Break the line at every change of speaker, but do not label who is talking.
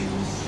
Mistake.